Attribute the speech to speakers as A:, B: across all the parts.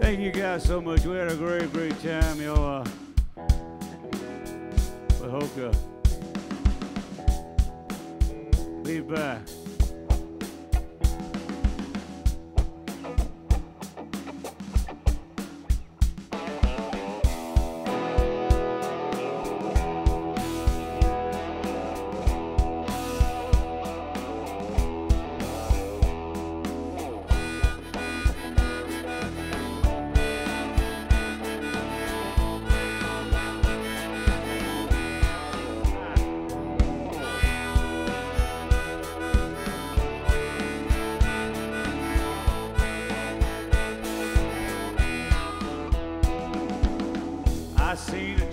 A: Thank you guys so much. We had a great, great time, y'all. Uh, we be back.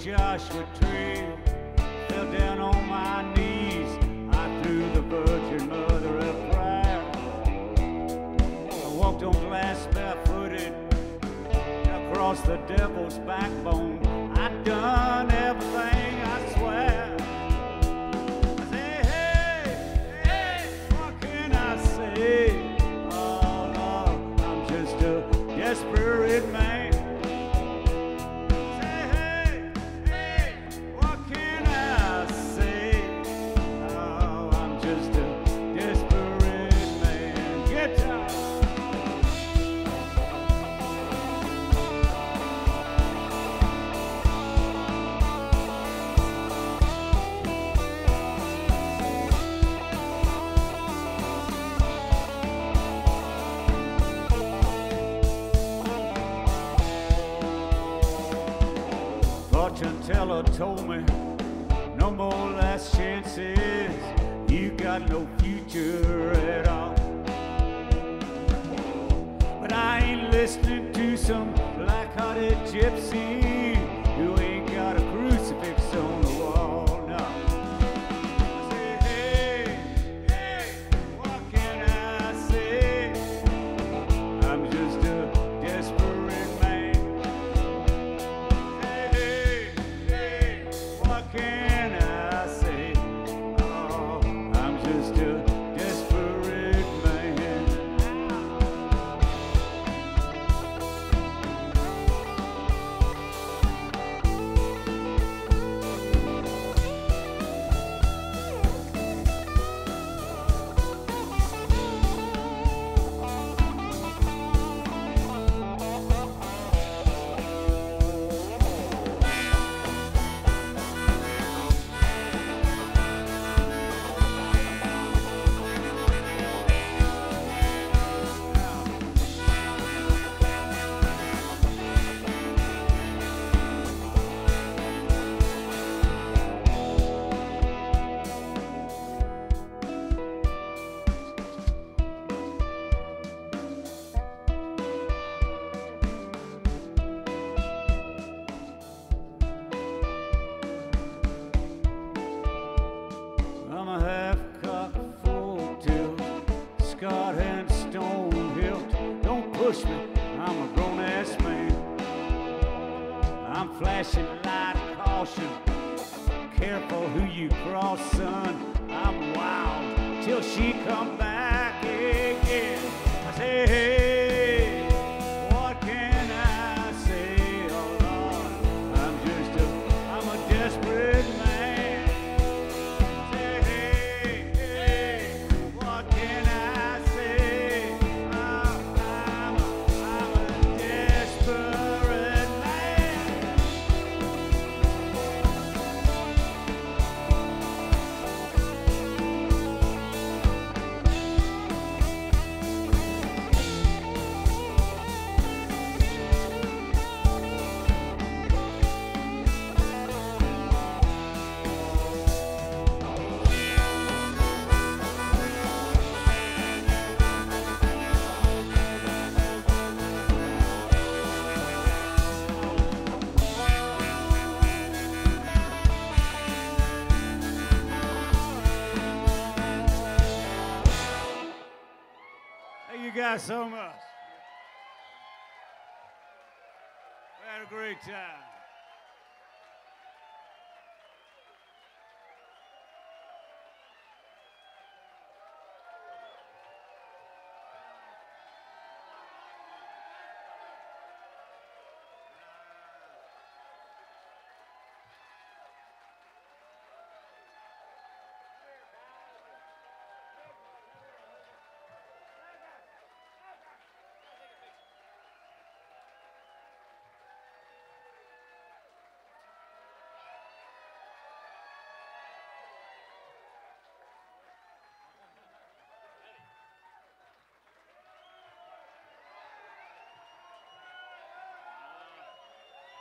A: Joshua tree, fell down on my knees. I threw the Virgin Mother a prayer. I walked on glass barefooted across the devil's backbone. I done everything, teller told me no more last chances. You got no future at all. But I ain't listening to some black-hearted gypsy me, I'm a grown ass man. I'm flashing light caution. Careful who you cross, son. I'm wild till she come back again. I say, hey, guys so much. We had a great time.